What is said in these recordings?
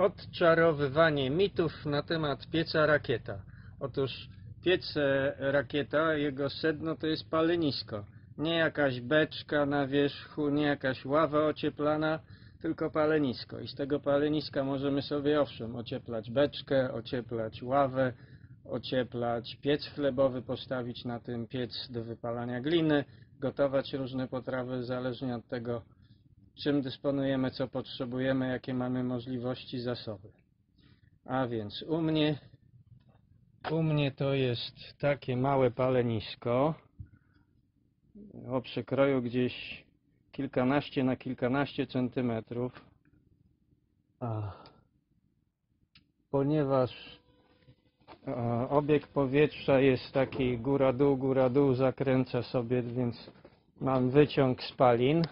Odczarowywanie mitów na temat pieca rakieta. Otóż piec rakieta, jego sedno to jest palenisko. Nie jakaś beczka na wierzchu, nie jakaś ława ocieplana, tylko palenisko. I z tego paleniska możemy sobie owszem ocieplać beczkę, ocieplać ławę, ocieplać piec chlebowy, postawić na tym piec do wypalania gliny, gotować różne potrawy zależnie od tego, czym dysponujemy, co potrzebujemy, jakie mamy możliwości, zasoby. A więc u mnie, u mnie to jest takie małe palenisko o przekroju gdzieś kilkanaście na kilkanaście centymetrów. A, ponieważ a, obieg powietrza jest taki góra-dół, góra-dół, zakręca sobie, więc mam wyciąg spalin.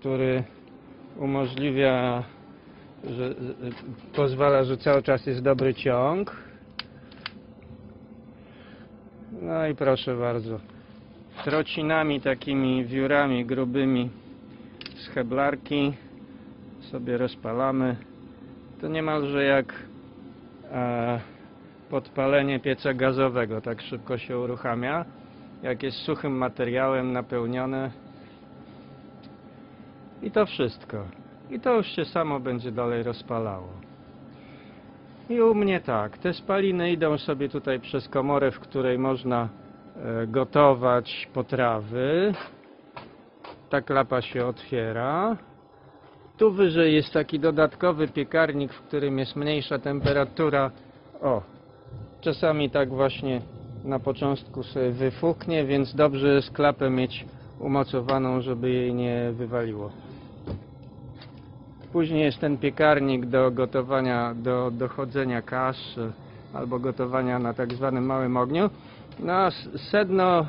Który umożliwia, że pozwala, że cały czas jest dobry ciąg. No i proszę bardzo, trocinami takimi wiórami grubymi z heblarki sobie rozpalamy. To niemalże jak e, podpalenie pieca gazowego, tak szybko się uruchamia. Jak jest suchym materiałem napełnione, i to wszystko. I to już się samo będzie dalej rozpalało. I u mnie tak, te spaliny idą sobie tutaj przez komorę, w której można e, gotować potrawy. Ta klapa się otwiera. Tu wyżej jest taki dodatkowy piekarnik, w którym jest mniejsza temperatura. O, czasami tak właśnie na początku sobie wyfuknie, więc dobrze jest klapę mieć umocowaną, żeby jej nie wywaliło. Później jest ten piekarnik do gotowania, do dochodzenia kasz e, albo gotowania na tak zwanym małym ogniu. No a sedno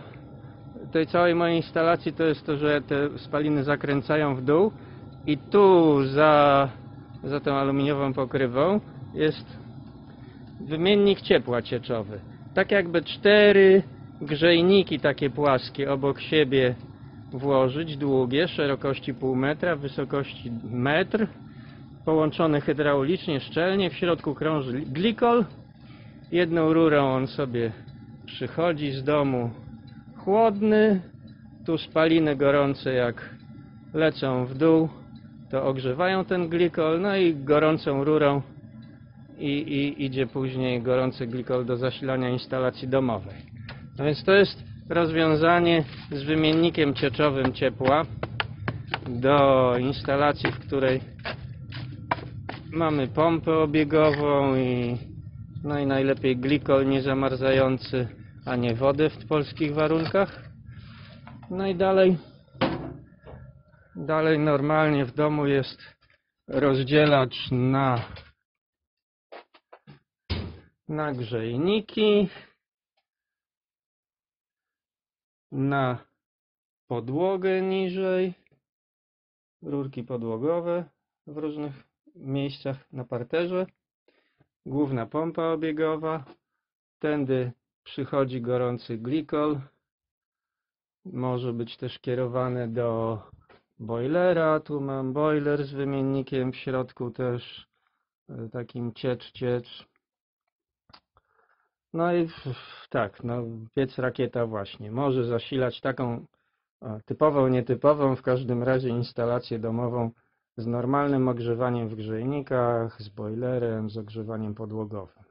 tej całej mojej instalacji to jest to, że te spaliny zakręcają w dół i tu za, za tą aluminiową pokrywą jest wymiennik ciepła cieczowy. Tak jakby cztery grzejniki takie płaskie obok siebie włożyć, długie, szerokości pół metra, wysokości metr, połączone hydraulicznie, szczelnie, w środku krąży glikol, jedną rurą on sobie przychodzi z domu chłodny, tu spaliny gorące jak lecą w dół, to ogrzewają ten glikol, no i gorącą rurą i, i idzie później gorący glikol do zasilania instalacji domowej. No więc to jest rozwiązanie z wymiennikiem cieczowym ciepła do instalacji, w której mamy pompę obiegową i no i najlepiej glikol niezamarzający, a nie wodę w polskich warunkach. No i dalej dalej normalnie w domu jest rozdzielacz na na grzejniki na podłogę niżej, rurki podłogowe w różnych miejscach na parterze, główna pompa obiegowa, tędy przychodzi gorący glikol, może być też kierowane do boilera, tu mam boiler z wymiennikiem w środku też, e, takim ciecz-ciecz, no i tak, no piec rakieta właśnie może zasilać taką typową, nietypową, w każdym razie instalację domową z normalnym ogrzewaniem w grzejnikach, z boilerem, z ogrzewaniem podłogowym.